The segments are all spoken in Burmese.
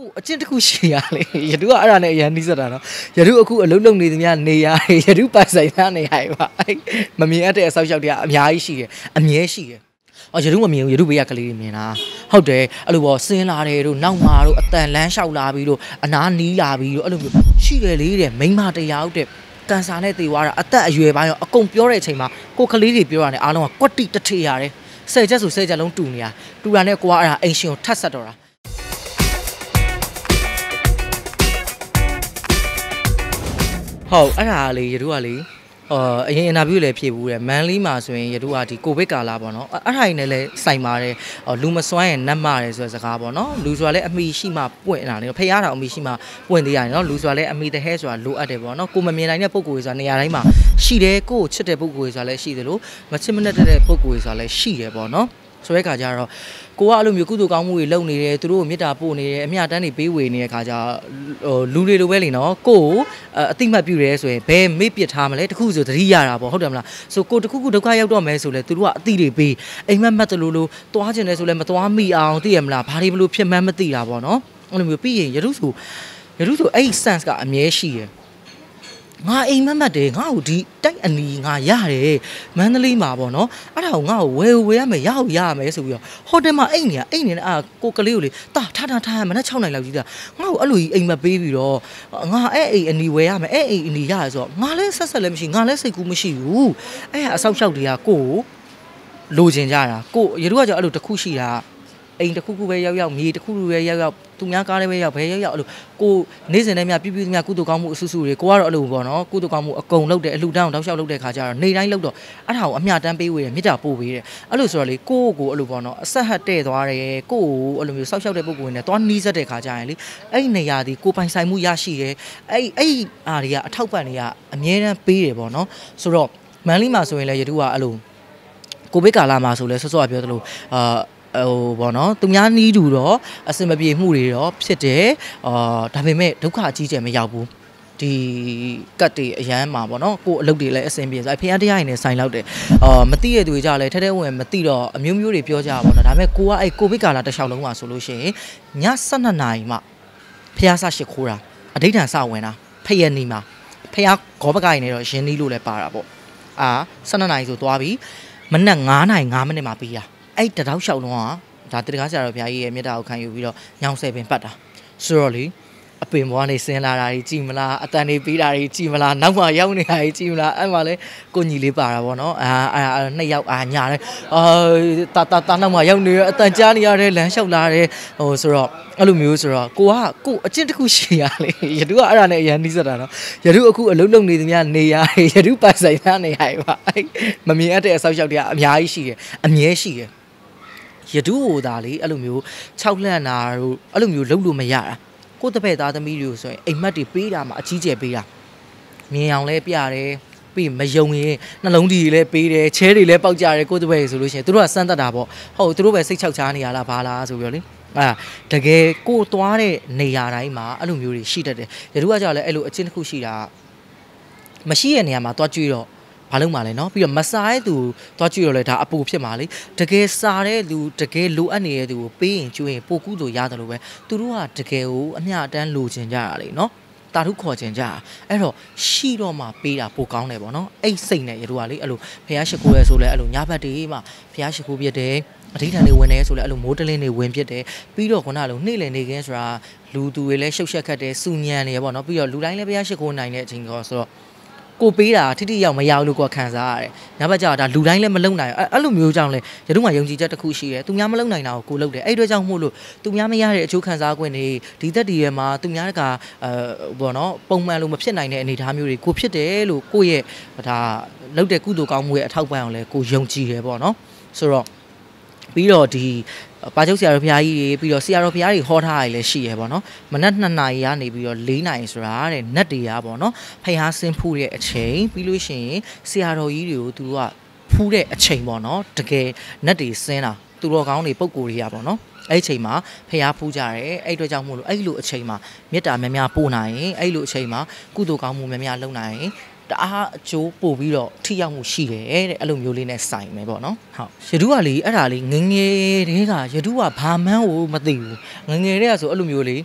ကိုအကျင့်တစ်ခုရှိရလေယတုကအဲ့ဒါနဲ့အရန်နှီးစက်တာနော်ယတုအခုအလုံးလုံးနေသမျှနေရယတုပိုင်ဆိုင်သားနေရပါအဲ့မမြင်အပ်တဲ့အဆောက်အအုံတွေကအများကြီးရှိတယ်အမြဲရှိတယ်အော်ယတုမမြင်ဘူးယတုဘေးကကလေးတွေမြင်တာဟုတ်တယ်အဲ့လိုပေါ့ဆင်းလာတယ်တို့နောက်မှာတို့အတန်လန်းလျှောက်လာပြီးတို့အနားနီးလာပြီးတို့အဲ့လိုမျိုးရှိတယ်လေတဲ့မိန်းမတရားဟုတ်တဲ့ကန်ဆာနဲ့တေသွားတာအသက်အရွယ်ပိုင်းရောအကုန်ပြောတဲ့အချိန်မှာကိုကလေးတွေပြောရတယ်အားလုံးကကွက်တိတထေရတယ်ဆယ်ချက်ဆိုဆယ်ချက်လုံးတူနေတာတူတာနဲ့ကိုကအဲ့ဒါအိမ်ရှင်ကိုထတ်ဆက်တော့တာ ဟုတ်အဲ့ဒါလေရတုကလေအော်အရင်အင်တာဗျူးလည်းဖြေဘူးတယ်မန်လီမှာဆိုရင်ရတုကဒီကိုဗစ်ကာလာပေါ့နော်အဲ့အဲ့ဒါကြီးနဲ့လည်းစိုက်ပါတယ်အော်လူမစွမ်းရင်နတ်မာတယ်ဆိုတဲ့စကားပေါ့နော်လူဆိုတာလည်းအမိရှိမှပွင့်လာတယ်ဖះတာအမိရှိမှပွင့်သေးရတယ်နော်လူဆိုတာလည်းအမိတဟဲဆိုတာလိုအပ်တယ်ပေါ့နော်ကိုမမြင်နိုင်တဲ့ပုံကိုယ်ဆိုတာနေရာတိုင်းမှာရှိတယ်ကိုကိုချစ်တဲ့ပုံကိုယ်ဆိုတာလည်းရှိသလိုမချစ်မနဲ့တဲ့ပုံကိုယ်ဆိုတာလည်းရှိတယ်ပေါ့နော် ဆိုတဲ့ခါကျတော့ကိုကအဲ့လိုမျိုးကုသိုလ်ကောင်းမှုတွေလုပ်နေတယ်သူတို့ကိုမေတ္တာပို့နေတယ်အမျှတမ်းတွေပေးဝေနေတဲ့ခါကျဟိုလူတွေလိုပဲလीနော်ကိုကိုအတိမတ်ပြုတယ်ဆိုရင်ဘယ်မေ့ပစ်ထားမလဲတခုဆိုသတိရတာပေါ့ဟုတ်တယ်မလားဆိုကိုတခုခုဒုက္ခရောက်တော့မယ်ဆိုလဲသူတို့ကအတိတွေပေးအိမ်မက်မက်တလို့လို့သွားကျင်တယ်ဆိုလဲမသွားမိအောင်သိရမလားဘာတွေဘလို့ဖြစ်မှန်းမသိတာပေါ့နော်အဲ့လိုမျိုးပြီးရင်ရတုဆိုရတုဆိုအဲ့ sense ကအမြဲရှိရယ် ငါအိမ်မက်မက်တယ်ငါ့ကိုဒီတိုက်အနီငါရတယ်မန္တလေးမှာပေါ့နော်အဲ့ဒါကိုငါ့ကိုဝယ်ဝယ်ရမယ်ရအောင်ရရမယ်ဆိုပြီးတော့ဟိုတယ်မှာအိမ်နေအိမ်နေအာကိုကလေးကိုလေတာထားထားထားမနက်6နိုင်လောက်ကြီးတာငါ့ကိုအဲ့လိုကြီးအိမ်မက်ပေးပြီးတော့ငါအဲ့အိမ်အနီဝယ်ရမယ်အဲ့အိမ်အနီရရဆိုတော့ငါလည်းဆက်ဆက်လည်းမရှိငါလည်းစိတ်ကူးမရှိဘူးအဲ့ဟာအဆောက်အယောက်တွေကကိုကိုလိုချင်ကြတာကိုရတို့ကကြောင့်အဲ့လိုတစ်ခုရှိတာ အိမ်တစ်ခုခုပဲရောက်ရောက်မြေတစ်ခုခုပဲရောက်ရောက်သူများကားလည်းပဲရောက်ဘဲရောက်ရောက်အဲ့လိုကိုနေ့စဉ်နဲ့မြပြပြပြမြကုသိုလ်ကောင်းမှုအဆူဆူတွေကိုကတော့အဲ့လိုပေါ့နော်ကုသိုလ်ကောင်းမှုအကုန်လုပ်တယ်အလှူဒန်းအောင်တောက်လျှောက်လုပ်တဲ့ခါကျတော့နေတိုင်းလုပ်တော့အဲ့ဒါကိုအမျှတမ်းပေးဝေးတယ်မေတ္တာပို့ပေးတယ်အဲ့လိုဆိုတော့လေကိုယ့်ကိုအဲ့လိုပေါ့နော်အဆက်ဟတ်တဲ့သွားတယ်ကိုယ့်ကိုအဲ့လိုမျိုးစောက်ရှောက်တဲ့ပုံကိုယ်နဲ့သွားနီးစက်တဲ့ခါကျရင်လေအဲ့ဒီနေရာဒီကိုပိုင်ဆိုင်မှုရရှိတယ်အဲ့အဲ့အားတွေကအထောက်ပံ့တွေကအမြဲတမ်းပေးတယ်ပေါ့နော်ဆိုတော့မန်လီမှာဆိုရင်လည်းရတုကအဲ့လိုကိုဗစ်ကာလာမှာဆိုလဲဆော့ဆော့ကပြောသလိုအာ ဟိုဘောနော်သူများနီးတူတော့အစင်မပြေမှုတွေတော့ဖြစ်တယ်အာဒါပေမဲ့ဒုက္ခအကြီးကျယ်မရောက်ဘူးဒီကတ်တွေအရန်မှာပေါ့နော်ကို့အလုပ်တွေလည်းအဆင်ပြေဆိုအဖေရတရားရင်လည်းဆိုင်လောက်တယ်အာမသိရတဲ့သူတွေကြလည်းထဲထဲဝင်မသိတော့အမျိုးမျိုးတွေပြောကြပါဘောနော်ဒါပေမဲ့ကိုကအဲ့ကိုဗစ်ကာလာတစ်လျှောက်လုံးမှာဆိုလို့ရှိရင်ည12နာရီမှဖះဆရှိခိုးတာအဋိဌာန်စဝင်တာဖယက်နီမှာဖះဂောဘကိုင်နေတော့ရင်းနီးလို့လည်းပါတာပေါ့အာ12နာရီဆိုသွားပြီမနက်9နာရီ9မိနစ်မှာပြီးတာ အဲ့တတောက်လျှောက်လုံးကဒါတရကားဆရာတော်ဘုရားကြီးရဲ့မြတ်တာကိုခံယူပြီးတော့ညောင်ဆယ်ပင်ပတ်တာဆိုတော့လေအပင်ဘွားနေဆင်းလာတာကြီးကြည်မလားအတန်နေပေးတာကြီးကြည်မလားနောက်မှရောက်နေတာကြီးကြည်မလားအဲ့မှာလဲကိုညီလေးပါတာဗောနော်အာအာနှစ်ယောက်အာညာလဲအာတာတာတာနောက်မှရောက်နေရအတန်ကြားနေရတဲ့လမ်းလျှောက်လာတဲ့ဟိုဆိုတော့အဲ့လိုမျိုးဆိုတော့ကိုကကိုအကျင့်တစ်ခုရှိရလေယတုကအဲ့ဒါနဲ့အရန်နှီးစက်တာနော်ယတုအခုအလုံးလုံးနေသမျှနေရယတုပိုင်ဆိုင်သားနေရပါအဲ့မမြင်အပ်တဲ့အဆောက်အယောက်တွေကအများကြီးရှိတယ်အမြဲရှိတယ် ရဒူးဟိုသားလေအဲ့လိုမျိုး6လန့်တာတို့အဲ့လိုမျိုးလုပ်လို့မရတာကိုယ့်တပည့်သားသမီးတွေကိုဆိုရင်အိမ်မက်တွေပေးတာမှအကြီးကျယ်ပေးတာမြင်အောင်လဲပြတယ်ပြီးမယုံရင်နှလုံးဒီတွေလည်းပေးတယ်ချဲတွေလည်းပောက်ကြတယ်ကိုယ့်တပည့်တွေဆိုလို့ရှိရင်သူတို့ကစမ်းတတ်တာပေါ့ဟုတ်သူတို့ပဲစိတ်ချောက်ချားနေရလားဘာလားဆိုပြီးတော့လေအာတကယ်ကိုယ်သွားတဲ့နေရာတိုင်းမှာအဲ့လိုမျိုးတွေရှိတတ်တယ်ရဒူးကကြောက်လဲအဲ့လိုအချင်းတစ်ခုရှိတာမရှိတဲ့နေရာမှာသွားကြွေးတော့ ဘာလို့မှလဲเนาะပြီးတော့မစားတဲ့သူသွားကြည့်တော့လဲဒါအပူဖြစ်မှာလေတကယ်စားတဲ့လူတကယ်လိုအပ်နေတဲ့သူကိုပေးရင်ကျွေးရင်ပိုကူးလို့ရတယ်လို့ပဲသူတို့ကတကယ်ကိုအမျှအတန်းလိုချင်ကြတာလေเนาะတာထုခေါ်ချင်ကြတာအဲ့တော့ရှိတော့မှပေးတာပိုကောင်းတယ်ပေါ့နော်အဲ့စိတ်နဲ့ရတို့ကလေအဲ့လိုဖះရှိခိုးရဲဆိုလဲအဲ့လိုညဘက်တွေမှဖះရှိခိုးပြတယ်အဋိဌာန်တွေဝင်နေဆိုလဲအဲ့လိုမိုးတလင်းတွေဝင်ပြတယ်ပြီးတော့ခုနကလိုနေ့လည်နေခင်းဆိုတာလူသူတွေလည်းရှုပ်ရှက်ခတ်တယ်စူညံနေရပေါ့နော်ပြီးတော့လူတိုင်းလည်းဖះရှိခိုးနိုင်တဲ့အချိန်ကောဆိုတော့ ကိုပေးတာထိထိရောက်မရောက်လို့ကိုခံစားရတယ်။နောက်ဘက်ကျတော့ဒါလူတိုင်းလည်းမလုံနိုင်ဘူး။အဲ့လိုမျိုးကြောင့်လေရတုံမှာယုံကြည်ချက်တစ်ခုရှိတယ်။သူများမလုံနိုင်တာကိုကိုလုပ်တယ်။အဲ့အတွက်ကြောင့်မို့လို့သူများမရတဲ့အကျိုးခံစား권တွေဒီသက်တည်ရမှာသူများကအဲဘောနော်ပုံမှန်လို့မဖြစ်နိုင်တဲ့အနေအထားမျိုးတွေကိုဖြစ်တယ်လို့ကိုယ့်ရဲ့ဒါလုပ်တဲ့ကုသိုလ်ကောင်းမှုရဲ့အထောက်ပံ့အောင်လဲကိုယုံကြည်တယ်ပေါ့နော်။ဆိုတော့ပြီးတော့ဒီ ပါချုပ်ဆရာတော်ဘုရားကြီးတွေပြီးတော့ဆရာတော်ဘုရားတွေဟောထားရလည်းရှိရပေါ့နော်မနက်2နာရီကနေပြီးတော့4နာရီဆိုတာတဲ့နတ်တွေကပေါ့နော်ဖះဆင်းဖူးတဲ့အချိန်ပြီးလို့ရှိရင်ဆရာတော်ကြီးတွေကိုသူကဖူးတဲ့အချိန်ပေါ့နော်တကယ်နတ်တွေဆင်းတာသူတော်ကောင်းတွေပုံကိုယ်တွေကပေါ့နော်အဲ့အချိန်မှာဖះဖူးကြတယ်အဲ့အတွက်ကြောင့်မို့လို့အဲ့လိုအချိန်မှာမေတ္တာများများပို့နိုင်ရင်အဲ့လိုအချိန်မှာကုသိုလ်ကောင်းမှုများများလုပ်နိုင်ရင် တအားအကျိုးပို့ပြီးတော့ထိရောက်မှုရှိတယ်တဲ့အဲ့လိုမျိုးလေးနဲ့ဆိုင်မယ်ပေါ့နော်ဟုတ်ရတုကလေအဲ့ဒါလေးငငယ်တည်းကရတုကဘာမှန်းကိုမသိဘူးငငယ်တည်းကဆိုအဲ့လိုမျိုးလေး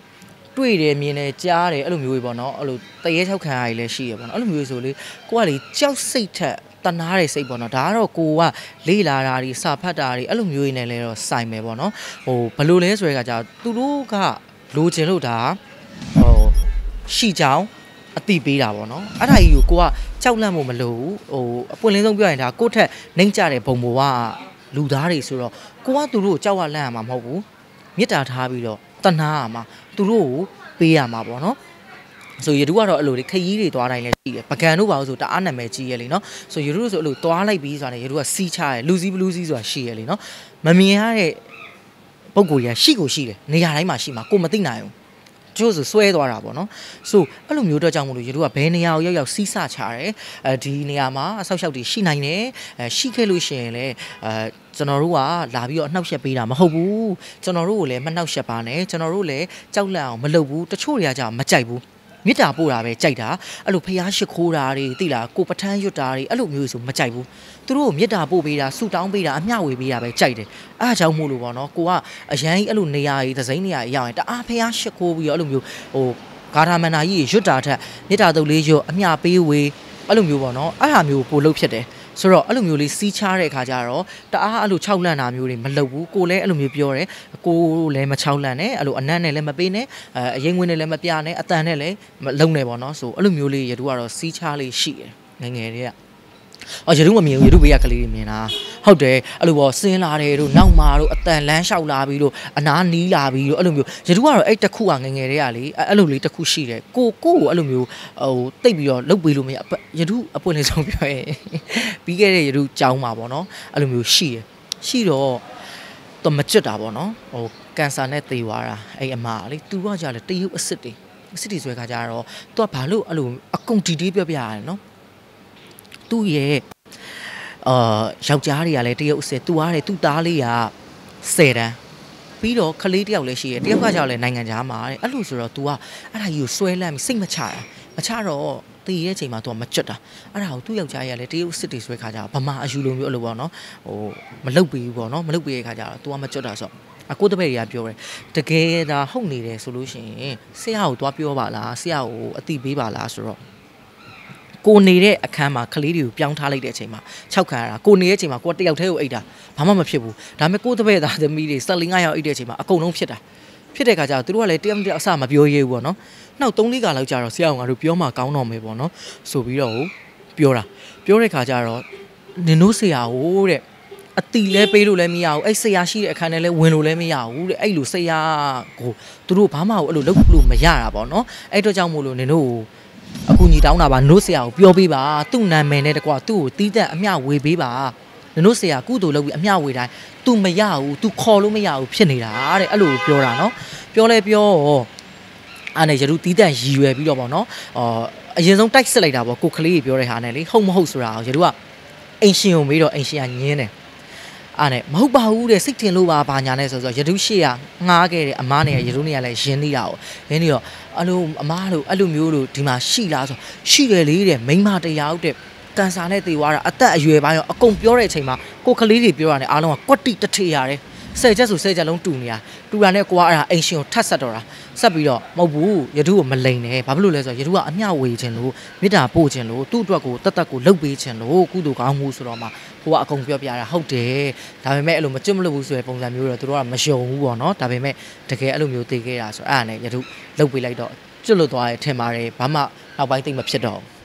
တွေ့တယ်မြင်တယ်ကြားတယ်အဲ့လိုမျိုးတွေပေါ့နော်အဲ့လိုတရေချောက်ခံရည်လည်းရှိရပေါ့နော်အဲ့လိုမျိုးဆိုလေကိုကလေကြောက်စိတ်ထက်တနာတဲ့စိတ်ပေါ့နော်ဒါကတော့ကိုကလေးလာတာတွေစာဖတ်တာတွေအဲ့လိုမျိုးတွေနဲ့လည်းတော့စိုင်မယ်ပေါ့နော်ဟိုဘယ်လိုလဲဆိုရဲကကြာသူတို့ကလိုချင်လို့ဒါဟိုရှိကြောင်း အတိပေးတာပေါ့နော်အဲ့ဒါကြီးကိုကိုကကြောက်လန့်ဖို့မလိုဘူးဟိုအပွင့်လင်းဆုံးပြောရင်ဒါကိုယ့်ထက်နှိမ့်ကြတဲ့ဘုံဘဝလူသားတွေဆိုတော့ကိုကသူတို့ကိုကြောက်ရလန့်ရမှာမဟုတ်ဘူးမေတ္တာထားပြီးတော့တနာရမှာသူတို့ကိုပေးရမှာပေါ့နော်ဆိုရတူကတော့အဲ့လိုလေခရီးတွေသွားတိုင်းလည်းရှိတယ်ပကံတို့ပါလို့ဆိုတအားနာမည်ကြီးရလေနော်ဆိုရတူဆိုအဲ့လိုသွားလိုက်ပြီးဆိုတာနဲ့ရတူကစီးချရဲလူစီးဘလူးစီးဆိုတာရှိရလေနော်မမြင်ရတဲ့ပုံကိုယ်ကြီးရှိကိုရှိတယ်နေရာတိုင်းမှာရှိမှာကိုမသိနိုင်ဘူး ကျိုးဆိုဆွဲသွားတာပေါ့နော်ဆိုအဲ့လိုမျိုးတော့ကြောင့်မလို့ရတို့ကဘယ်နေရာကိုရောက်ရောက်စီးဆချတယ်အဲဒီနေရာမှာအဆောက်အအုပ်တွေရှိနိုင်တယ်အဲရှိခဲ့လို့ရှိရင်လည်းအဲကျွန်တော်တို့ကလာပြီးတော့အနှောက်ယှက်ပေးတာမဟုတ်ဘူးကျွန်တော်တို့ကိုလည်းမနှောက်ယှက်ပါနဲ့ကျွန်တော်တို့လည်းကြောက်လန့်အောင်မလုပ်ဘူးတချို့တွေကကြာမကြိုက်ဘူး မေတ္တာပို့တာပဲကြိုက်တာအဲ့လိုဖျားရှိခိုးတာတွေသိလားကိုပထန်းရွတ်တာတွေအဲ့လိုမျိုးဆိုမကြိုက်ဘူးသူတို့ကိုမေတ္တာပို့ပေးတာဆုတောင်းပေးတာအမျှဝေပေးတာပဲကြိုက်တယ်အားကြောင့်မို့လို့ပေါ့နော်ကိုကအရန်ကြီးအဲ့လိုနေရာကြီးသစိမ်းနေရာကြီးရောက်ရင်တအားဖျားရှိခိုးပြီးတော့အဲ့လိုမျိုးဟိုဂါထာမန္တာကြီးရွတ်တာထက်မေတ္တာတုပ်လေးရွတ်အမျှပေးဝေအဲ့လိုမျိုးပေါ့နော်အဲ့ဟာမျိုးပို့လုပ်ဖြစ်တယ် ဆိုတော့အဲ့လိုမျိုးလေးစီးချတဲ့အခါကျတော့တအားအဲ့လိုခြောက်လန့်တာမျိုးတွေမလုပ်ဘူးကိုလည်းအဲ့လိုမျိုးပြောတယ်ကိုလည်းမခြောက်လန့်နဲ့အဲ့လိုအနံ့နဲ့လည်းမပေးနဲ့အဲအရင်ဝင်နဲ့လည်းမပြနဲ့အတန်နဲ့လည်းမလုံနဲ့ပေါ့နော်ဆိုအဲ့လိုမျိုးလေးရတူကတော့စီးချလေးရှိတယ်ငယ်ငယ်တွေကအော်ရတုမမြင်ဘူးရတုဘေးကကလေးတွေမြင်တာ ဟုတ်တယ်အဲ့လိုပေါ့ဆင်းလာတယ်တို့နောက်မာတို့အတန်လန်းလျှောက်လာပြီးတို့အနားနီးလာပြီးတို့အဲ့လိုမျိုးရတုကတော့အဲ့တစ်ခုကငယ်ငယ်တွေကလေအဲ့လိုလေးတစ်ခုရှိတယ်ကိုကိုကိုအဲ့လိုမျိုးဟိုတိတ်ပြီးတော့လုတ်ပေးလို့မရရတုအပွင့်လေးဆုံးပြောရင်ပြီးခဲ့တဲ့ရတုကြောင်းမှာပေါ့နော်အဲ့လိုမျိုးရှိတယ်ရှိတော့တော့မကြွတာပေါ့နော်ဟိုကန်ဆာနဲ့သေသွားတာအဲ့အမလေသူကကြာလေတရုတ်အစ်စ်တွေအစ်စ်တွေဆိုတဲ့ခါကျတော့သူကဘာလို့အဲ့လိုအကုန်တီတီးပြောပြရတယ်နော်သူ့ရဲ့ အာယောက်ျားတွေကလည်းတရုတ်အစ်စ်သူကလည်းသူ့သားလေးက10တန်းပြီးတော့ကလေးတယောက်လည်းရှိတယ်တယောက်ကကြောက်လဲနိုင်ငံသားမှာတဲ့အဲ့လိုဆိုတော့ तू ကအဲ့ဒါကြီးကိုဆွဲလန့်ပြီးစိတ်မချတာမချတော့တည်ရဲ့ချိန်မှာ तू ကမကြွတာအဲ့ဒါကိုသူ့ယောက်ျားကြီးကလည်းတရုတ်စစ်တွေဆွဲခါကြဗမာအယူလိုမျိုးအဲ့လိုပေါ့နော်ဟိုမလုတ်ပြီးဘူးပေါ့နော်မလုတ်ပြီးတဲ့ခါကျတော့ तू ကမကြွတာဆိုတော့အကိုတပည့်တွေကပြောတယ်တကယ်ဒါဟုတ်နေတယ်ဆိုလို့ရှိရင်ဆရာကိုသွားပြောပါလားဆရာကိုအတိပေးပါလားဆိုတော့ ကိုနေတဲ့အခန်းမှာကလေးတွေကိုပြောင်းထားလိုက်တဲ့အချိန်မှာ၆ခါရတာကိုနေတဲ့အချိန်မှာကိုတယောက်တည်းကိုအိတ်တာဘာမှမဖြစ်ဘူးဒါပေမဲ့ကိုတပည့်သားသမီးတွေ၁၄ယောက်အိတ်တဲ့အချိန်မှာအကုန်လုံးဖြစ်တာဖြစ်တဲ့ခါကျတော့သူတို့ကလည်းတယောက်တယောက်အစမပြောရဲဘူးပေါ့နော်နောက်၃လေးခါလောက်ကြာတော့ဆရာကငါတို့ပြောမှကောင်းတော့မယ်ပေါ့နော်ဆိုပြီးတော့ပြောတာပြောတဲ့ခါကျတော့နင်တို့ဆရာဟိုတဲ့အတီလဲပေးလို့လည်းမရဘူးအဲ့ဆရာရှိတဲ့အခန်းထဲလဲဝင်လို့လည်းမရဘူးတဲ့အဲ့လိုဆရာကိုသူတို့ဘာမှအဲ့လိုလုပ်လို့မရတာပေါ့နော်အဲ့တော့ကြောင့်မို့လို့နင်တို့ အခုညီတောင်းတာပါနို့ဆရာကိုပြောပေးပါသူ့နာမည်နဲ့တကွာသူ့ကိုတီးတက်အမျှဝေပေးပါနို့ဆရာကုသိုလ်လုပ်ပြီးအမျှဝေတိုင်း तू မရဘူး तू ခေါ်လို့မရဘူးဖြစ်နေတာတဲ့အဲ့လိုပြောတာနော်ပြောလဲပြောအဲ့နဲ့ရတူတီးတက်ရည်ရွယ်ပြီးတော့ပေါ့နော်အော်အရင်ဆုံးတိုက်စစ်လိုက်တာပေါ့ကိုကလေးကြီးပြောတဲ့ဟာနဲ့လေဟုတ်မဟုတ်ဆိုတာကိုရတူကအိမ်ရှင်ကိုမေးတော့အိမ်ရှင်ကညင်းတယ် အားနဲ့မဟုတ်ပါဘူးတဲ့စိတ်တင်လို့ပါဘာညာနဲ့ဆိုဆိုရတုရှိရငားခဲ့တယ်အမားနဲ့ရတုနေရလဲရင်းနေတာကိုရင်းနေတော့အဲ့လိုအမားတို့အဲ့လိုမျိုးတို့ဒီမှာရှိလားဆိုရှိတယ်လေတဲ့မိမတရားဟုတ်တဲ့ကန်ဆာနဲ့သေသွားတာအသက်အရွယ်ပိုင်းရောအကုန်ပြောတဲ့အချိန်မှာကိုကလေးတွေပြောတာနဲ့အားလုံးကကွက်တိတထေရတယ် ဆယ်ချက်ဆိုဆယ်ချက်လုံးတူနေတာတူတာနဲ့ကိုကအဲ့ဒါအိမ်ရှင်ကိုထပ်ဆက်တော့တာဆက်ပြီးတော့မဟုတ်ဘူးယထုကိုမလိန်နဲ့ဘာဖြစ်လို့လဲဆိုတော့ယထုကအမျှဝေခြင်းလို့မေတ္တာပို့ခြင်းလို့သူ့အတွက်ကိုတတ်တတ်ကိုလှုပ်ပေးခြင်းလို့ကုသိုလ်ကောင်းမှုဆိုတော့မှကိုကအကုန်ပြောပြတာဟုတ်တယ်ဒါပေမဲ့အဲ့လိုမကျွတ်မလို့ဘူးဆိုတဲ့ပုံစံမျိုးတော့သူတို့ကမယုံဘူးပေါ့နော်ဒါပေမဲ့တကယ်အဲ့လိုမျိုးသိခဲ့တာဆိုအဲ့ဒါနဲ့ယထုလှုပ်ပေးလိုက်တော့ကျွတ်လွတ်သွားတယ်ထင်ပါတယ်ဘာမှနောက်ပိုင်းသိမဖြစ်တော့ဘူး